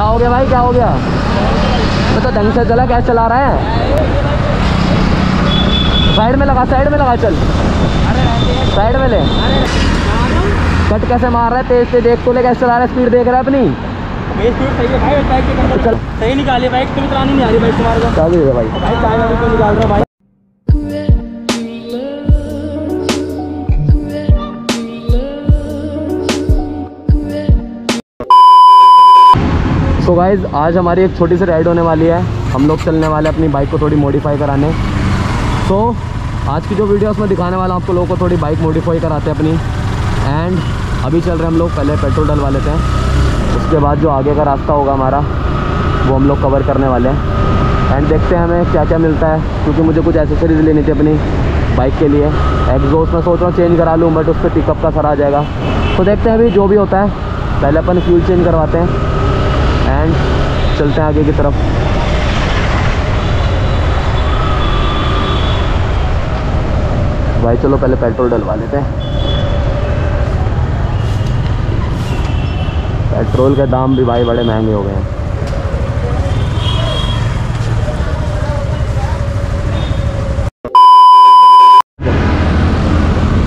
क्या हो गया भाई क्या हो गया? मैं तो ढंग से चला कैसे चला रहा है? साइड में लगा साइड में लगा चल। साइड में ले। कट कैसे मार रहा है? तेज से देख तो ले कैसे चला रहा है? स्पीड देख रहा है अपनी। सही है भाई बाइक के कंट्रोल चल। सही निकाली बाइक तुम चलानी नहीं आ रही बाइक तुम्हारे भाई? भाई निकाल रहे भाई। सो गाइज़ आज हमारी एक छोटी सी राइड होने वाली है। हम लोग चलने वाले अपनी बाइक को थोड़ी मॉडिफाई कराने। तो आज की जो वीडियो उसमें दिखाने वाला आपको लोगों को थोड़ी बाइक मॉडिफाई कराते हैं अपनी। एंड अभी चल रहे हम लोग, पहले पेट्रोल डलवा लेते हैं। उसके बाद जो आगे का रास्ता होगा हमारा, वो हम लोग कवर करने वाले हैं। एंड देखते हैं हमें क्या क्या मिलता है, क्योंकि मुझे कुछ एसेसरीज लेनी थी अपनी बाइक के लिए। एग्जॉस्ट में सोच रहा हूँ चेंज करा लूँ बट उस पर पिकअप का सर आ जाएगा। तो देखते हैं अभी जो भी होता है, पहले अपन फ्यूल चेंज करवाते हैं। चलते हैं आगे की तरफ़। भाई, चलो पहले पेट्रोल डलवा लेते हैं। पेट्रोल के दाम भी भाई बड़े महँगे हो गए हैं।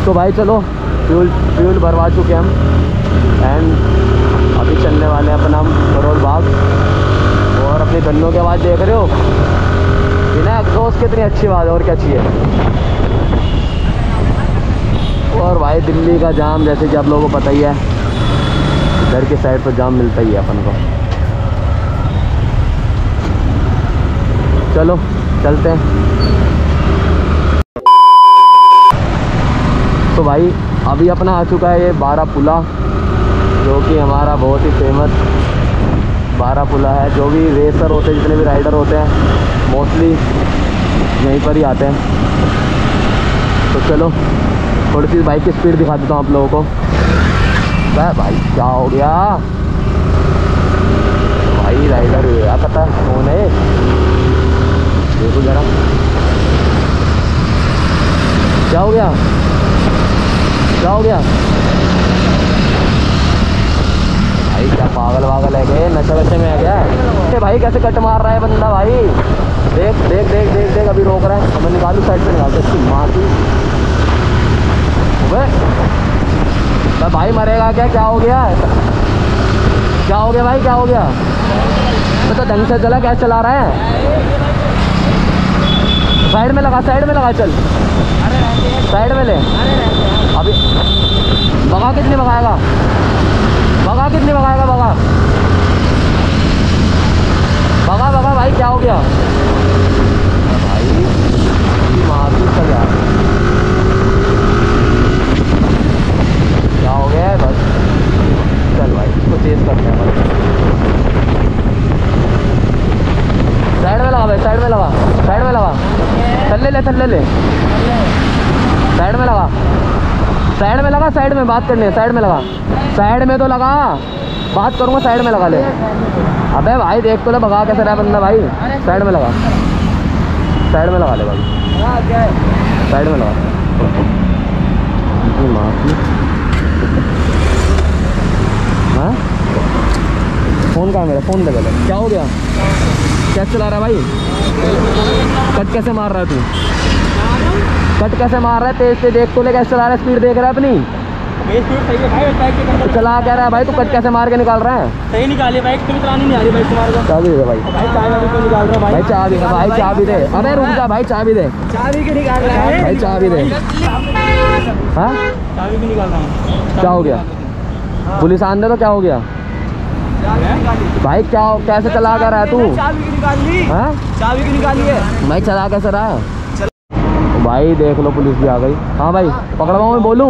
तो भाई, चलो, फ्यूल फ्यूल भरवा चुके हम। एंड अभी चलने वाले हैं अपना हम, करोल बाग। और अपनी गन्नों की आवाज़ देख रहे हो? बिना एग्जॉस्ट कितनी अच्छी है और क्या चाहिए? और भाई दिल्ली का जाम, जैसे कि आप लोगों को पता ही है, इधर की साइड तो जाम मिलता ही है अपन को। चलो, चलते हैं। तो भाई, अभी अपना आ चुका है ये बारह पुला जो कि हमारा बहुत ही फ़ेमस बारह पुला है, जो भी रेसर होते हैं, जितने भी राइडर होते हैं मोस्टली यहीं पर ही आते हैं। तो चलो, थोड़ी सी बाइक की स्पीड दिखा देता हूँ आप लोगों को। वह भाई, क्या हो गया? भाई राइडर क्या पता कौन है। देखो जरा। क्या हो गया? क्या हो गया? भाई, क्या पागल वागल है गए? नशे वशे में है क्या? अरे भाई, कैसे कट मार रहा है बंदा भाई? देख देख देख देख देख, अभी रोक रहा है। मैं निकालू साइड से निकाल। इसकी माँ की। अबे अबे भाई, मरेगा क्या? क्या हो गया? क्या हो गया भाई? क्या हो गया? मैं तो ढंग से चला कैसे चला रहा है? साइड में लगा साइड में लगा, चल। साइड में ले। अभी भगा कितनी भगाएगा? कितनी भगाएगा भगा भगा भगा भाई, क्या हो गया? बस चल भाई साइड में लगा भाई साइड में लगा साइड में लगा। थल्ले ले थल्ले ले। साइड में लगा। साइड में लगा साइड में बात करनी साइड में लगा। साइड में तो लगा। बात करूँगा साइड में लगा ले। अबे भाई, देख तो ले, भगा कैसे रहा बंदा भाई। साइड में लगा। साइड में लगा ले भाई। साइड में लगा। इतनी हाँ? फ़ोन कहाँ मेरा? फ़ोन ले क्या हो गया? कैसे चला रहा भाई? कट कैसे मार रहा है तू? कट कैसे मार रहा है? तेज से देख तो ले कैसे चला रहा है? स्पीड देख रहा है अपनी? है भाई के चला क्या रहा है भाई? तू कट कैसे मार के निकाल रहा है? सही निकाली बाइक तुम चलानी नहीं आ रही बाइक तुम्हारे को। चाबी दे भाई। भाई हो भाई? भाई चाबी दे भाई चाबी दे। अबे रुक जा भाई चाबी दे। चाबी क्यों निकाल रहा है? भाई चाबी दे। हाँ? चाबी क्यों निकाल रहा हूँ? क्या हो गया? पुलिस आन दे तो क्या हो गया? भाई क्या कैसे चला कर रहा है तू? चाबी क्यों निकाल? ली हाँ? चाबी क्यों निकाली है? भाई चला कैसे रहा? है भाई देख लो पुलिस भी आ गई। हाँ भाई पकड़वाऊँ मैं बोलूँ?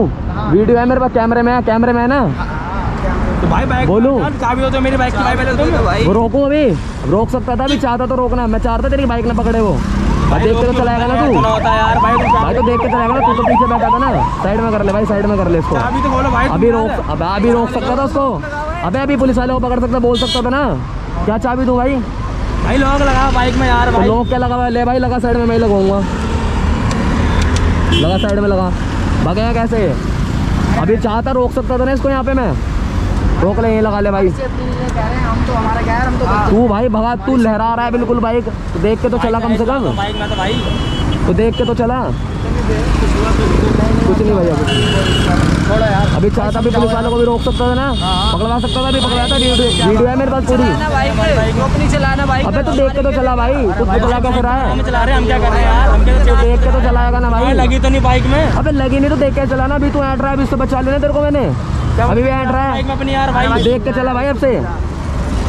वीडियो है मेरे पास कैमरे में है कैमरे में है ना? तो भाई बाइक बोलूँ? तो मेरी बाइक की वो रोकूं अभी? रोक सकता था अभी चाहता तो रोकना। मैं चाहता तेरी बाइक ना पकड़े वो। देख के तो चलाएगा ना तू। होता यार भाई तो देख के चलाएगा ना तू तो पीछे बैठा था ना। साइड में कर ले भाई साइड में कर ले इसको। चाबी तो अभी रोक अब अभी रोक सकता था उसको। अबे अभी पुलिस वाले को पकड़ सकता बोल सकता था ना। क्या चाबी दूँ भाई? भाई लोग लगा बाइक में यार तो भाई। लोग क्या लगा ले भाई लगा साइड में मैं लगाऊँगा लगा साइड में लगा। भगेगा कैसे? अभी चाहता रोक सकता था ना इसको यहाँ पे मैं? रोक ले ये लगा ले भाई। तो तो तू भाई भगा तू लहरा रहा है बिल्कुल बाइक देख के तो चला कम से कम। तो देख के तो चला। कुछ नहीं भैया कुछ अभी चाहता भी पुलिस वालों को भी रोक सकता था ना? पकड़वा सकता था अभी पकड़वाया था वीडियो। है मेरे पास पूरी। अबे तू देख के तो चला भाई। तू चला कैसे रहा हम चला रहे हम क्या कर रहे हैं यार? हम क्या देख के तो चलाएगा ना भाई। लगी तो नहीं बाइक में। अबे लगी नहीं तो देख के चला ना। अभी तू ऐट रहा है अभी इससे बचा लेना तेरे को मैंने। अभी भी ऐट रहा है। अपनी यार भाई। देख के चला भाई अब से।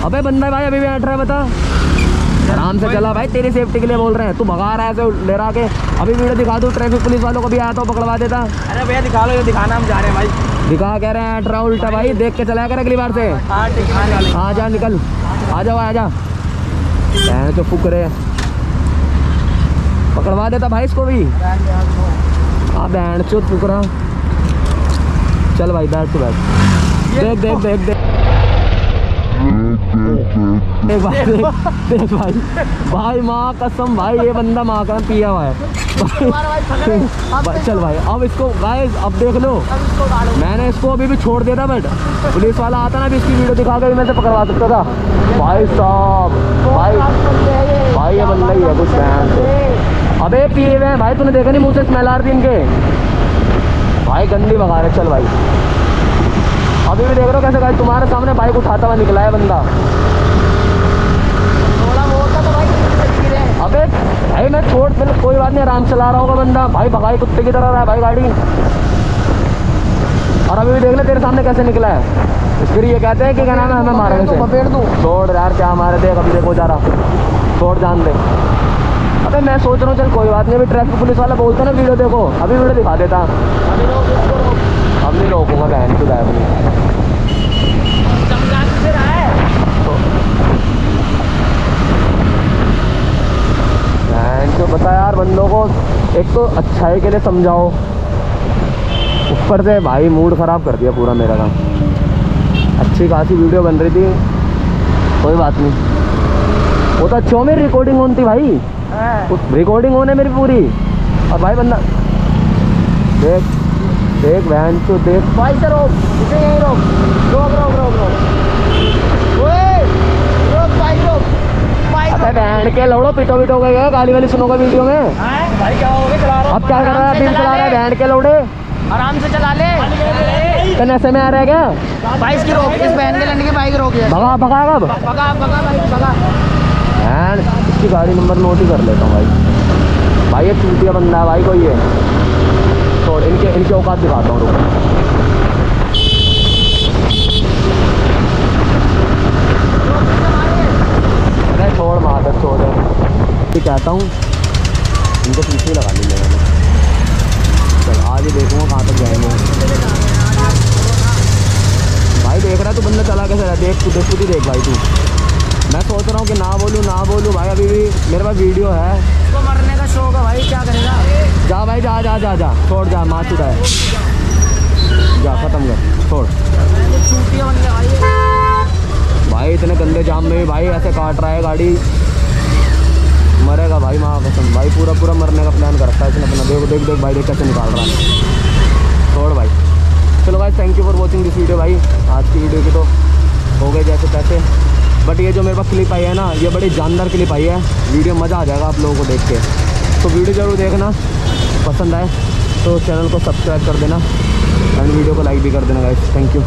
अबे बंदा भाई अभी भी ऐट रहा है बता। आराम से चला भाई तेरी सेफ्टी के लिए बोल रहे हैं। तू भगा रहा है ऐसे रहा के। अभी वीडियो दिखा दूँ ट्रैफ़िक पुलिस वालों को भी आया तो पकड़वा देता। अरे भैया दिखा लो ये दिखाना हम जा रहे हैं भाई। दिखा कह रहे हैं ऐट रहा उल्टा भाई देख के चलाया कर अगली बार से। हाँ है आ जा निकल। आ जाओ आ जा। तो फुकरे पकड़वा देता भाई इसको भी। हाँ बहन चुत फुकरा चल भाई बैठ तू बैठ। देख देख। देख देख। देख भाई देख, देख भाई भाई माँ कसम भाई ये बंदा माँ का पिया हुआ है। भाई, चल भाई अब इसको भाई अब देख लो। मैंने इसको अभी भी छोड़ दिया था बट पुलिस वाला आता ना अभी इसकी वीडियो दिखा के भी मैं से पकड़वा सकता था। भाई साहब भाई भाई ये बंदा ही है कुछ बहन से अबे पिए हुए हैं। भाई तूने देखा नहीं मुँह से स्मेल आ रही इनके? भाई गंदी भगा रहे चल भाई। अभी भी देख रहे हो कैसे भाई तुम्हारे सामने बाइक उठाता हुआ निकला है बंदा। तो अबे भाई मैं छोड़ मतलब कोई बात नहीं आराम चला रहा होगा बंदा। भाई भगाई कुत्ते की तरह रहा है भाई गाड़ी। और अभी भी देख ले तेरे सामने कैसे निकला है। फिर ये कहते हैं कि क्या नाम है हमें पपेड़ दूँ छोड़ यार क्या मारे देख अभी देखो जा रहा। छोड़ जान दे। अबे मैं सोच रहा हूँ चल कोई बात नहीं अभी ट्रैफ़िक पुलिस वाला बोलते ना वीडियो देखो। अभी वीडियो दिखा देता। अब नहीं रोकूँगा बहन खुदा अपनी बहन जो बता यार बंदों को एक तो अच्छाई के लिए समझाओ। ऊपर से भाई मूड ख़राब कर दिया पूरा मेरा काम। अच्छी खासी वीडियो बन रही थी। कोई बात नहीं। वो तो अच्छी हो मेरी रिकॉर्डिंग होनी थी भाई। रिकॉर्डिंग होने मेरी पूरी। और भाई बंदा देख। देख बहन तो देख। भाई से रोक इसे यहीं रोक। रोक रोक रोक रोक। ओए रोक बाइक रोक। अबे बहन के लौड़ो पिटो पिटो गए गाली वाली सुनोगे वीडियो में? भाई क्या हो गया? चला रहा अब क्या कर रहा है? अभी चला रहा है बहन के लौड़े? आराम से चला ले। हूँ कन ऐसे में आ रहा है क्या? बाइक की रोक इस बहन के लड़के की बाइक रोक है। भगा भगाएगा अब। भगा भगा बाइक भगा। बहन इसकी गाड़ी नंबर नोट ही कर लेता हूँ भाई। भाई ये चूतिया बंदा है भाई कोई ये छोड़ इनके इनके औकात दिखाता हूँ, रुको। छोड़ मार छोड़। ये कहता हूँ, इनको पीछे लगा ली मैंने। चल, आज ही देखूँगा कहाँ तक जाएँगे। भाई, देख रहा है तो बंदा चला कैसे रहा देख, तू, देख, खुद ही देख भाई तू। मैं सोच रहा हूँ कि ना बोलूँ ना बोलूँ भाई अभी भी मेरे पास वीडियो है। इसको मरने का शौक है भाई क्या करेगा? जा भाई जा जा जा जा। छोड़ जा मार चुका है। जा खत्म कर छोड़। भाई। इतने गंदे जाम में भी भाई ऐसे काट रहा है गाड़ी। मरेगा भाई माँ कसम। भाई पूरा पूरा मरने का प्लान कर रखा है इसने अपना। देख देख देख भाई देख कैसे निकाल रहा है। छोड़ भाई। चलो भाई thank you for watching this video भाई। आज की वीडियो की तो हो गए जैसे तैसे। बट ये जो मेरे पास क्लिप आई है ना, ये बड़ी जानदार क्लिप आई है। वीडियो मज़ा आ जाएगा आप लोगों को देख के। तो वीडियो ज़रूर देखना। पसंद आए तो चैनल को सब्सक्राइब कर देना। एंड वीडियो को लाइक भी कर देना गाइस थैंक यू